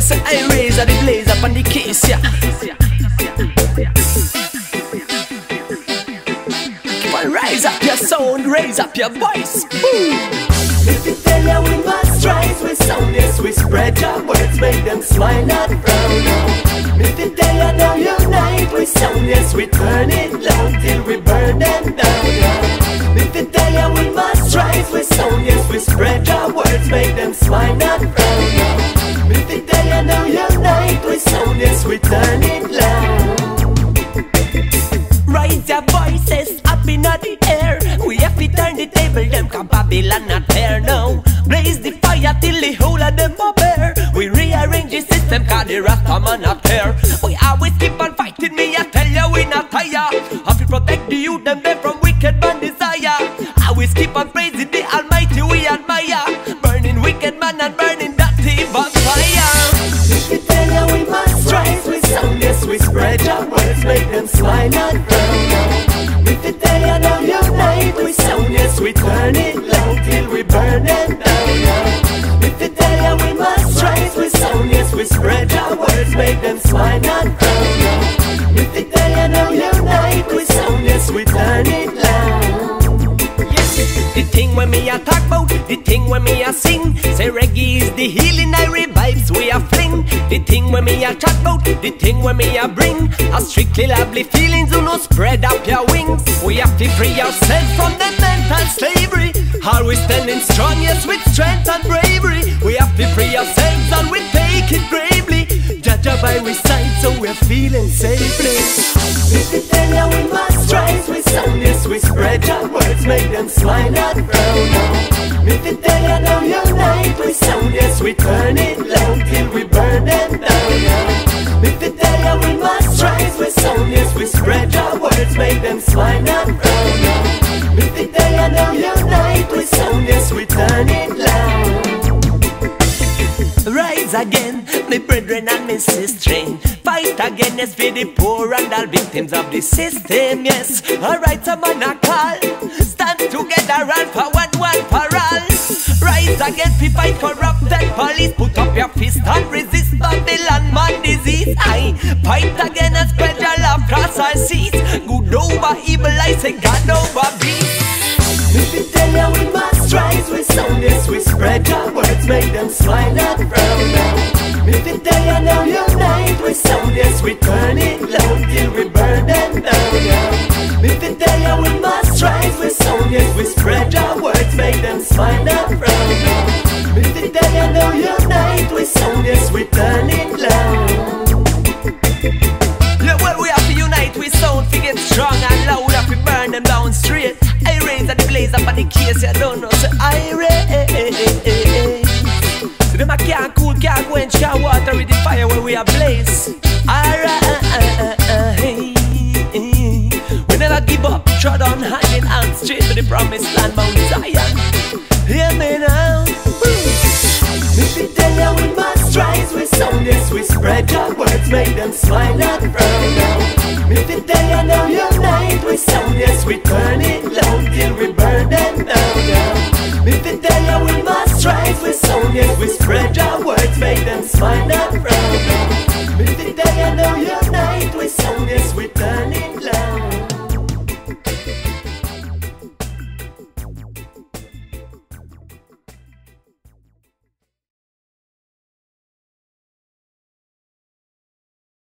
say I raise the blaze up on the case, yeah. Keep on rise up your sound, raise up your voice. Boom. If you tell you we must rise, we sound yes, we spread our words, make them smile, not frown. If you tell you now unite, we sound yes, we Babylon not there now. Blaze the fire till the whole of them are bare. We rearrange the system, cause the Rastaman not care. We always keep on fighting, me I tell you we not tire. Have to protect the youth, them there from wicked man desire. Always keep on praising the Almighty we admire. Burning wicked man and burning that vampire. If you tell you we must rise, we sound yes, we spread our words, make them smile and frown. No. If you tell you now unite, we sound yes, we turn we spread our words, make them smile and frown. No. If you tell you now unite, we sound yes, we turn it loud. The thing when me a talk about, the thing when me a sing. Say reggae is the healing I revives we a fling. The thing when me a chat about, the thing when me a bring. A strictly lovely feelings who no spread up your wings. We have to free ourselves from the mental slavery. Are we standing strong, yes with strength and bravery. We have to free ourselves by we side so we're feeling safely If you tell you we must rise, we sound yes, we spread our words, make them smile and frown. No. If you tell you now unite, we sound yes, we turn it loud till we burn them down. No. If you tell you we must rise, we sound yes, we spread our words, make them smile and frown. No. If you tell you now unite, we sound yes, we again, me brethren and me sister. Fight again, yes, for the poor and all victims of the system, yes. Alright, man a call. Stand together and for one, one for all. Rise again, we fight corrupted police. Put up your fist and resist Babylon man disease. I fight again and spread your love across our seas. Good over evil, I say God over beast. If you tell you we must rise, we sound yes, we spread our words, make them smile and frown. If you tell you now unite, we sound yes, we turn it loud till we burn them down now. If you tell you we must rise, we sound yes, we spread our words, make them smile and frown now. If you tell you now unite, we sound yes, we turn it loud. Yeah, well, we have to unite, we sound, we get strong and loud, have to burn them down straight. I raise the blaze up on the case, you don't know, so I raise. Quench, can't water with the fire when we are blaze. Alright. Uh, uh, uh, we never give up, trod on hand in hand, straight to the promised land, Mount Zion. Hear me now. If you tell you we must rise, we sound we spread our words, make them smile and frown now. If you tell you now unite, we sound we turn it loud till we burn them down now. If you tell you we must rise, we sound yes, we spread our words, make them smile and frown now. If you tell you now unite, we